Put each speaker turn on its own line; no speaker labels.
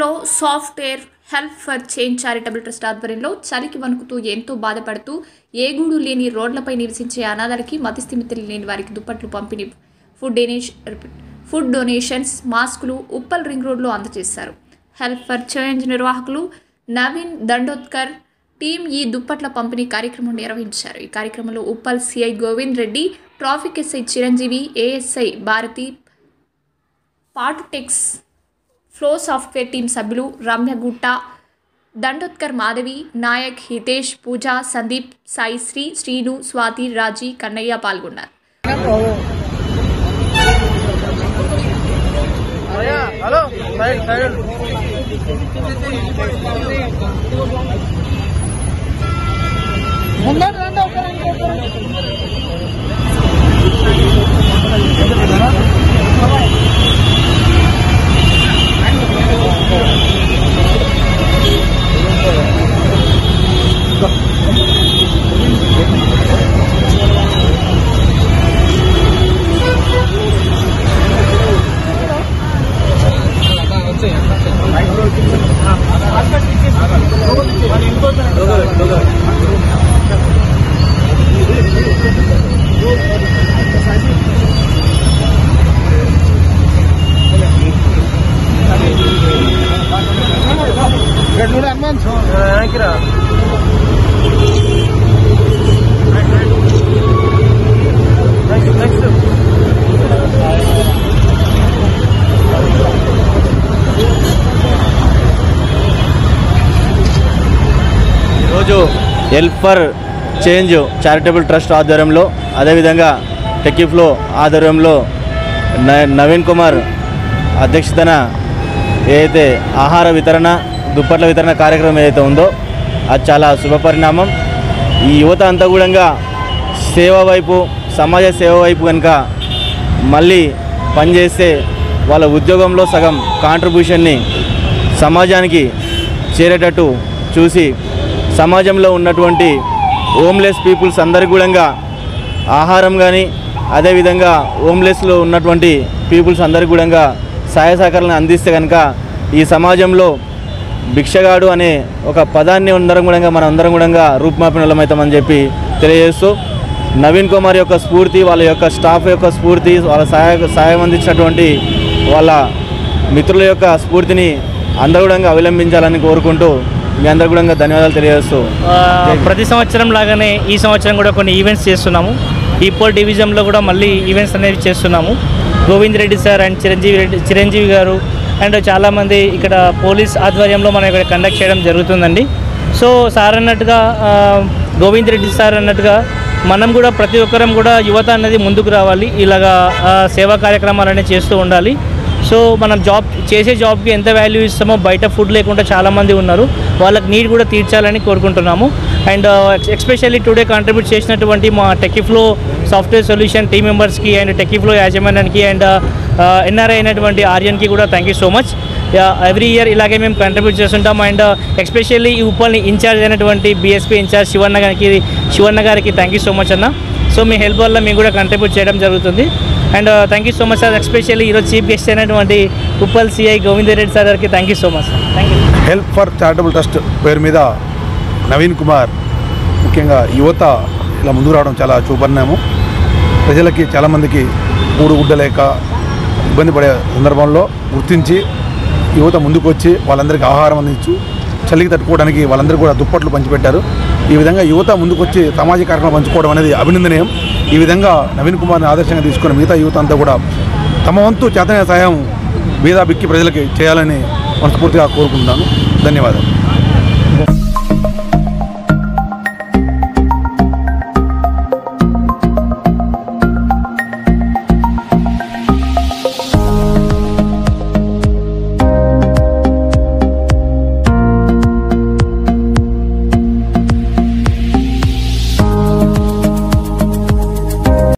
లో software Help for Change Charitable Trust ఆధ్వర్యంలో చలికి వణుకుతూ ఎంతో బాధపడుతూ ఏ గూడు లేని రోడ్లపై నివసించే అనాథాలకి మతిస్థిమితులు లేని వారికి దుప్పట్లు పంపిణీ ఫుడ్ డొనేషన్ ఫుడ్ డొనేషన్స్ మాస్కులు ఉప్పల్ రింగ్ రోడ్లో అందజేశారు. హెల్ప్ ఫర్ చేంజ్ నిర్వాహకులు నవీన్ దండోత్కర్ టీం ఈ దుప్పట్ల పంపిణీ కార్యక్రమం నిర్వహించారు. ఈ కార్యక్రమంలో Uppal CI Govind Reddy traffic SI Chiranjeevi ASI Bharati పాటుటెక్స్ flow software team సభ్యులు రమ్య గుట్ట దండోత్కర్ మాధవి నాయక్ హితేష్ పూజ సందీప్ సాయిశ్రీ శ్రీను స్వాతి రాజీ కన్నయ్య పాల్గొన్నారు
హలో
ఈరోజు హెల్ప్ చేంజ్ చారిటబుల్ ట్రస్ట్ ఆధ్వర్యంలో అదేవిధంగా టెక్కిఫ్లో ఆధ్వర్యంలో న- నవీన్ కుమార్ అధ్యక్షతన ఏదైతే ఆహార వితరణ దుప్పట్ల వితరణ కార్యక్రమం ఏదైతే ఉందో అది చాలా శుభపరిణామం ఈ యువత అంతా కూడా సేవ వైపు సమాజ సేవ వైపు కనుక మళ్ళీ పనిచేస్తే వాళ్ళ ఉద్యోగంలో సగం కాంట్రిబ్యూషన్ని సమాజానికి చేరేటట్టు చూసి సమాజంలో ఉన్నటువంటి హోమ్లెస్ పీపుల్స్ అందరికి కూడా ఆహారం కానీ అదేవిధంగా హోమ్లెస్లో ఉన్నటువంటి పీపుల్స్ అందరికి కూడా సహాయ సహకారాలను అందిస్తే కనుక ఈ సమాజంలో భిక్షగాడు అనే ఒక పదాన్ని అందరం కూడా మనం అందరం కూడా రూపుమాపిన వాళ్ళమవుతామని చెప్పి తెలియజేస్తూ నవీన్ కుమార్ యొక్క స్ఫూర్తి వాళ్ళ యొక్క స్టాఫ్ యొక్క స్ఫూర్తి వాళ్ళ సహాయ సహాయం అందించినటువంటి వాళ్ళ మిత్రుల యొక్క స్ఫూర్తిని అందరూ కూడా అవలంబించాలని కోరుకుంటూ మీ అందరు కూడా ధన్యవాదాలు తెలియజేస్తూ
ప్రతి సంవత్సరం లాగానే ఈ సంవత్సరం కూడా కొన్ని ఈవెంట్స్ చేస్తున్నాము. ఈ పోల్ డివిజన్లో కూడా మళ్ళీ ఈవెంట్స్ అనేవి చేస్తున్నాము. Govind Reddy sir and Chiranjeevi Reddy Chiranjeevi garu and చాలామంది ఇక్కడ పోలీస్ ఆధ్వర్యంలో మనం ఇక్కడ కండక్ట్ చేయడం జరుగుతుందండి. సో సార్ అన్నట్టుగా గోవింద్ రెడ్డి సార్ అన్నట్టుగా మనం కూడా ప్రతి ఒక్కరం కూడా యువత అనేది ముందుకు రావాలి. ఇలాగా సేవా కార్యక్రమాలు అనేవి చేస్తూ ఉండాలి. సో మనం జాబ్ చేసే జాబ్కి ఎంత వాల్యూ ఇస్తామో బయట ఫుడ్ లేకుండా చాలామంది ఉన్నారు. వాళ్ళకి నీడ్ కూడా తీర్చాలని కోరుకుంటున్నాము. అండ్ ఎక్స్పెషల్లీ టుడే కాంట్రిబ్యూట్ చేసినటువంటి మా టెకిఫ్లో సాఫ్ట్వేర్ సొల్యూషన్ టీమ్ మెంబర్స్కి అండ్ టెకిఫ్లో యాజమాన్యానికి అండ్ ఎన్ఆర్ఐ అయినటువంటి ఆర్యన్కి కూడా thank you so much. Every year ఇలాగే మేము కంట్రిబ్యూట్ చేస్తుంటాం. అండ్ ఎక్స్పెషల్లీ ఈ ఉప్పల్ని ఇన్ఛార్జ్ అయినటువంటి బీఎస్పీ ఇన్ఛార్జ్ శివన్న గారికి శివన్న గారికి థ్యాంక్ యూ సో మచ్ అన్న. సో మీ హెల్ప్ వల్ల మేము కూడా కంట్రిబ్యూట్ చేయడం జరుగుతుంది. And thank you so much sir especially ఈరోజు చీఫ్ గెస్ట్ అయినటువంటి ఉప్పల్ సిఐ గోవిందరెడ్డి సార్ గారికి thank you so much sir thank you
help for charitable trust పేరు మీద నవీన్ కుమార్ ముఖ్యంగా యువత ఇలా ముందుకు రావడం చాలా చూపన్నాము ప్రజలకి చాలామందికి కూడు గుడ్డలేక ఇబ్బంది పడే సందర్భంలో గుర్తించి యువత ముందుకు వచ్చి వాళ్ళందరికీ ఆహారం అందించు చలికి తట్టుకోవడానికి వాళ్ళందరూ కూడా దుప్పట్లు పంచిపెట్టారు. ఈ విధంగా యువత ముందుకు వచ్చి సామాజిక కార్యక్రమం పంచుకోవడం అనేది అభినందనీయం. ఈ విధంగా నవీన్ కుమార్ని ఆదర్శంగా తీసుకుని మిగతా యువత అంతా కూడా తమ వంతు చేతనే సహాయం బీదా బిక్కి ప్రజలకి చేయాలని మనస్ఫూర్తిగా కోరుకుంటున్నాను. ధన్యవాదాలు.